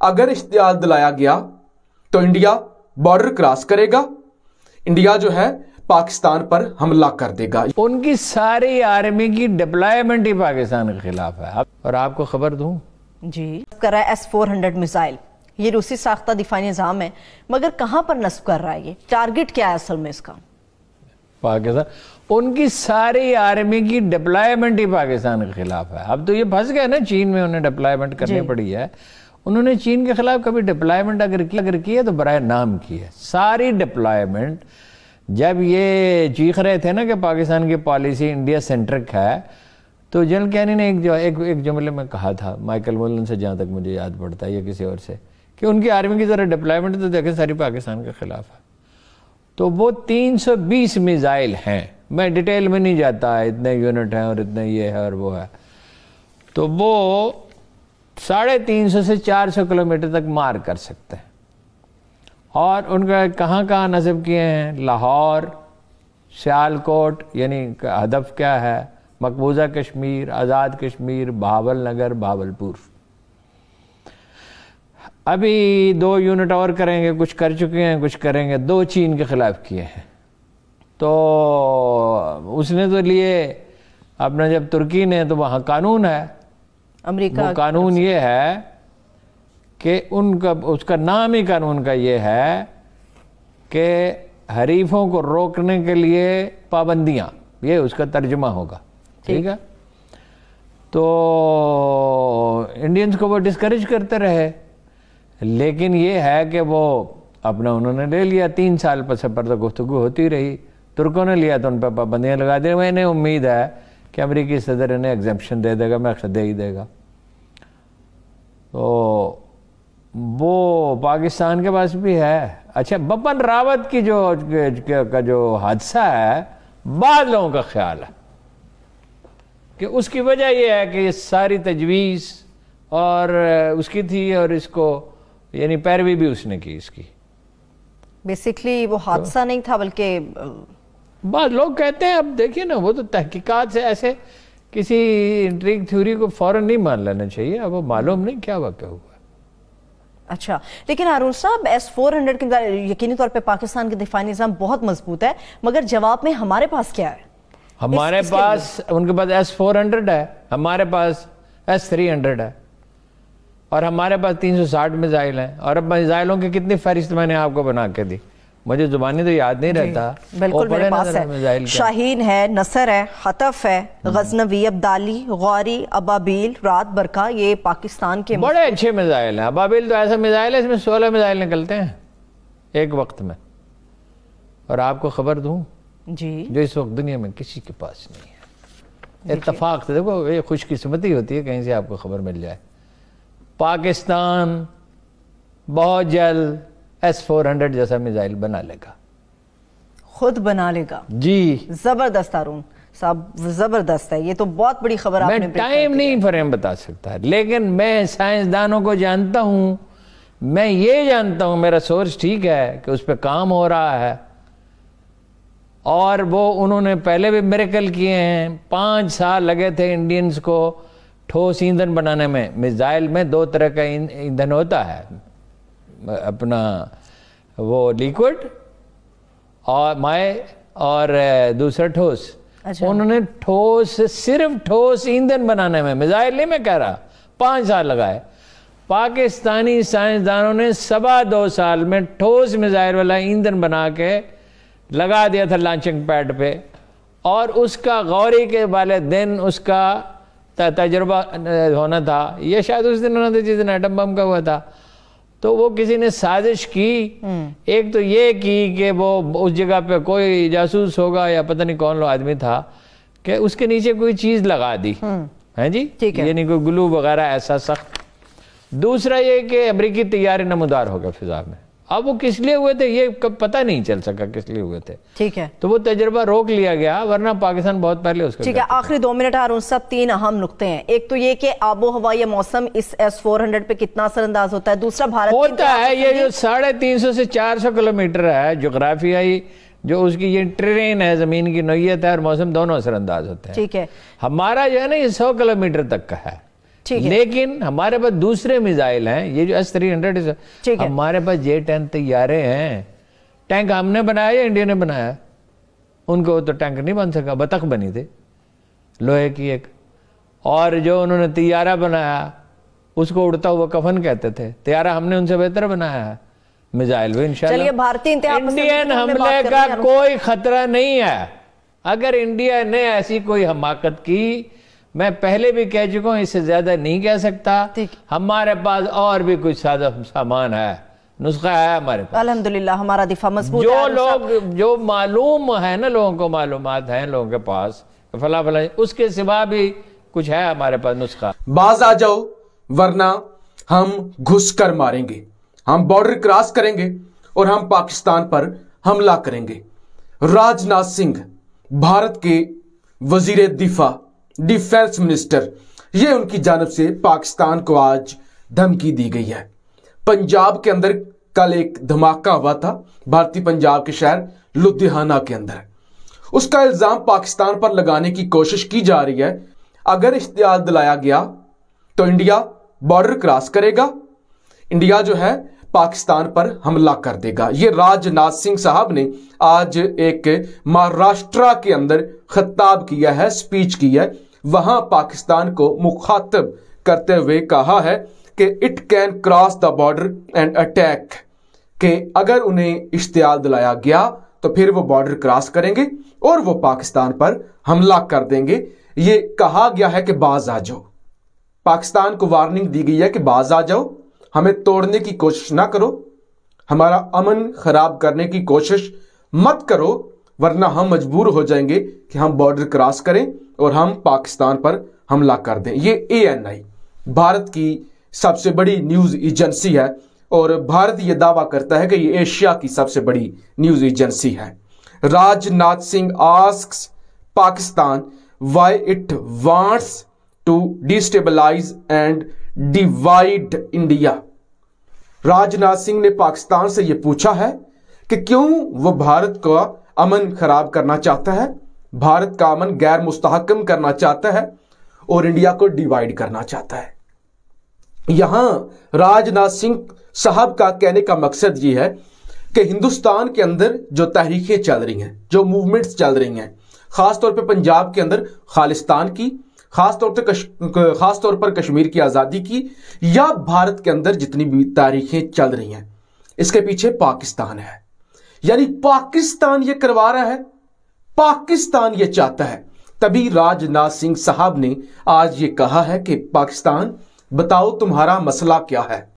अगर इश्तियाल दिलाया गया तो इंडिया बॉर्डर क्रॉस करेगा। इंडिया जो है पाकिस्तान पर हमला कर देगा। उनकी सारी आर्मी की डिप्लॉयमेंट ही पाकिस्तान के खिलाफ है। और आपको खबर दूँ? जी। कर रहा है एस फोर हंड्रेड मिसाइल ये रूसी साख्ता दिफाई निज़ाम है। मगर कहाँ पर नस्ब कर रहा है ये? टारगेट क्या है असल में इसका? पाकिस्तान उनकी सारी आर्मी की डिप्लॉयमेंट ही पाकिस्तान के खिलाफ है। अब तो ये फंस गए ना चीन में उन्हें डिप्लॉयमेंट करनी पड़ी है। उन्होंने चीन के खिलाफ कभी डिप्लॉयमेंट अगर की अगर की है तो बरए नाम की है। सारी डिप्लॉयमेंट जब ये चीख रहे थे ना कि पाकिस्तान की पॉलिसी इंडिया सेंट्रिक है तो जनरल कैनी ने एक जो, एक एक जुमले में कहा था, माइकल मोलन से जहाँ तक मुझे याद पड़ता है या किसी और से, कि उनकी आर्मी की ज़रा डिप्लॉयमेंट तो देखें, सारी पाकिस्तान के खिलाफ है। तो वो 320 मिसाइल हैं। मैं डिटेल में नहीं जाता, इतने यूनिट हैं और इतने ये है और वो है। तो वो साढ़े तीन सौ से चार सौ किलोमीटर तक मार कर सकते हैं। और उनका कहाँ कहाँ नजब किए हैं? लाहौर, सियालकोट, यानी हदफ क्या है? मकबूजा कश्मीर, आज़ाद कश्मीर भावल नगर भावलपुर अभी दो यूनिट और करेंगे, कुछ कर चुके हैं, कुछ करेंगे। दो चीन के खिलाफ किए हैं। तो उसने तो लिए, अपना जब तुर्की ने तो वहाँ कानून है। अमेरिका कानून ये है कि उनका उसका नाम ही कानून का ये है कि हरीफों को रोकने के लिए पाबंदियाँ ये उसका तर्जमा होगा ठीक। है? तो इंडियंस को वो डिस्करेज करते रहे लेकिन ये है कि वो अपना उन्होंने ले लिया तीन साल पर सफ़र तो गुफ्तु होती रही तुर्कों ने लिया तो उन पर पाबंदियाँ लगा दी मैंने उम्मीद है कि अमरीकी सदर इन्हें एग्जामेशन दे देगा मैं दे ही देगा। तो वो पाकिस्तान के पास भी है। अच्छा बपन रावत की जो का जो हादसा है बाद लोगों का ख्याल है कि उसकी वजह यह है कि ये सारी तजवीज़ और उसकी थी और इसको यानी पैरवी भी उसने की इसकी। बेसिकली वो हादसा तो, नहीं था बल्कि बाद लोग कहते हैं अब देखिए ना वो तो तहकीकात से ऐसे किसी इंट्रिक थ्योरी को फ़ौरन नहीं मान लेना चाहिए। अब वो मालूम नहीं क्या वाक्य हुआ। अच्छा लेकिन हारून साहब एस फोर हंड्रेड के यकीनी तौर पे पाकिस्तान के दिफाई निज़ाम बहुत मज़बूत है मगर जवाब में हमारे पास क्या है? हमारे इस, पास उनके पास एस फोर हंड्रेड है हमारे पास एस थ्री हंड्रेड है और हमारे पास तीन सौ साठ मिसाइल हैं और अब मिसाइलों की कितनी फहरिस्त मैंने आपको बना के दी। मुझे जुबानी तो याद नहीं रहता। बिल्कुल मेरे पास है। शाहीन है नसर है हतफ है हम्म। गजनवी अब्दाली गौरी अबाबील रात बरका ये पाकिस्तान के बड़े अच्छे मिसाइल हैं। अबाबील तो ऐसा मिसाइल है इसमें सोलह मिसाइल निकलते हैं एक वक्त में। और आपको खबर दूँ? जी। जो इस वक्त दुनिया में किसी के पास नहीं है। इतफाक तो देखो ये खुशकिस्मती होती है कहीं से आपको खबर मिल जाए। पाकिस्तान बहुत जल्द एस फोर हंड्रेड जैसा मिसाइल बना लेगा। खुद बना लेगा। जी। ज़बरदस्त अरुण साहब ज़बरदस्त है। ये तो बहुत बड़ी खबर मैं टाइम नहीं फ्रेम बता सकता। लेकिन मैं साइंसदानों को जानता हूँ। मैं ये जानता हूँ मेरा सोर्स ठीक है कि उस पर काम हो रहा है। और वो उन्होंने पहले भी मेरेकल किए हैं। पाँच साल लगे थे इंडियंस को ठोस ईंधन बनाने में। मिसाइल में दो तरह का ईंधन होता है। अपना वो लिक्विड और माए और दूसरा ठोस। अच्छा। उन्होंने ठोस सिर्फ़ ठोस ईंधन बनाने में मिजाइल नहीं मैं कह रहा पाँच साल लगाए। पाकिस्तानी साइंसदानों ने सवा दो साल में ठोस मिजाइल वाला ईंधन बना के लगा दिया था लॉन्चिंग पैड पे। और उसका गौरी के वाले दिन उसका तजुर्बा होना था। ये शायद उस दिन होना था जिस दिन एटम बम का हुआ था। तो वो किसी ने साजिश की। हम्म। एक तो ये की कि वो उस जगह पे कोई जासूस होगा या पता नहीं कौन लो आदमी था कि उसके नीचे कोई चीज़ लगा दी। हम्म। है जी? ठीक है। यानी कोई ग्लू वगैरह ऐसा सख्त। दूसरा ये कि अमरीकी तैयारी नमदार होगा फिजा में। अब वो किस लिए हुए थे ये कब पता नहीं चल सका किस लिए हुए थे। ठीक है। तो वो तजर्बा रोक लिया गया वरना पाकिस्तान बहुत पहले उसका ठीक है आखिरी दो मिनट आ उन सब तीन अहम नुकते हैं। एक तो ये कि आबो हवा या मौसम इस एस फोर हंड्रेड पे कितना असरअंदाज होता है दूसरा भारत होता है ये जो साढ़े तीन सौ से चार सौ किलोमीटर है जोग्राफियाई जो उसकी ये ट्रेन है ज़मीन की नोयत है और मौसम दोनों असरअंदाज होते हैं। ठीक है। हमारा जो है ना ये सौ किलोमीटर तक का है। लेकिन हमारे पास दूसरे मिसाइल हैं। ये जो एस थ्री हंड्रेड हमारे पास जे टेन तैयारे हैं। टैंक हमने बनाया या इंडिया ने बनाया? उनको तो टैंक नहीं बन सका बतख बनी थी। लोहे की एक। और जो उन्होंने तैयारा बनाया उसको उड़ता हुआ कफन कहते थे। तैयारा हमने उनसे बेहतर बनाया है। मिसाइल भी इंशाल्लाह। भारतीय इंडियन हमले का कोई खतरा नहीं है। अगर इंडिया ने ऐसी कोई हमाकत की मैं पहले भी कह चुका हूँ इससे ज़्यादा नहीं कह सकता। हमारे पास और भी कुछ सामान है। नुस्खा है हमारे पास। अल्हम्दुलिल्लाह हमारा दिफा मज़बूत जो लोग जो मालूम है ना लोगों को मालूम है लोगों के पास फला फला उसके सिवा भी कुछ है हमारे पास नुस्खा। बाज आ जाओ वरना हम घुस कर मारेंगे। हम बॉर्डर क्रॉस करेंगे और हम पाकिस्तान पर हमला करेंगे। राजनाथ सिंह भारत के वज़ीर दिफा। Defence minister. ये उनकी जानब से पाकिस्तान को आज धमकी दी गई है। पंजाब के अंदर कल एक धमाका हुआ था, भारतीय पंजाब के शहर लुधियाना के अंदर। उसका इल्ज़ाम पाकिस्तान पर लगाने की कोशिश की जा रही है। अगर इश्तियाल दिलाया गया तो इंडिया बॉर्डर क्रॉस करेगा। इंडिया जो है, पाकिस्तान पर हमला कर देगा। ये राजनाथ सिंह साहब ने आज एक महाराष्ट्र के अंदर खिताब किया है, स्पीच की है। वहाँ पाकिस्तान को मुखातब करते हुए कहा है कि it can cross the border and attack कि अगर उन्हें इश्तियाल दिलाया गया तो फिर वो बॉर्डर क्रॉस करेंगे और वो पाकिस्तान पर हमला कर देंगे। ये कहा गया है कि बाज आ जाओ। पाकिस्तान को वार्निंग दी गई है कि बाज आ जाओ। हमें तोड़ने की कोशिश ना करो। हमारा अमन खराब करने की कोशिश मत करो, वरना हम मजबूर हो जाएँगे कि हम बॉर्डर क्रॉस करें। और हम पाकिस्तान पर हमला कर दें। ये आई भारत की सबसे बड़ी न्यूज़ एजेंसी है और भारत ये दावा करता है कि ये एशिया की सबसे बड़ी न्यूज़ एजेंसी है। Rajnath Singh ask Pakistan why it wants to destabilise and divide India Rajnath Singh ने पाकिस्तान से यह पूछा है कि क्यों वह भारत का अमन खराब करना चाहता है? भारत का अमन गैर मुस्तहकम करना चाहता है और इंडिया को डिवाइड करना चाहता है। यहाँ राजनाथ सिंह साहब का कहने का मकसद यह है कि हिंदुस्तान के अंदर जो तहरीकें चल रही हैं, जो मूवमेंट्स चल रही हैं, खासतौर पर पंजाब के अंदर खालिस्तान की, खासतौर पर खासतौर पर कश्मीर की आज़ादी की, या भारत के अंदर जितनी भी तारीखें चल रही हैं, इसके पीछे पाकिस्तान है। यानी पाकिस्तान ये करवा रहा है पाकिस्तान ये चाहता है। तभी राजनाथ सिंह साहब ने आज ये कहा है कि, पाकिस्तान, बताओ तुम्हारा मसला क्या है?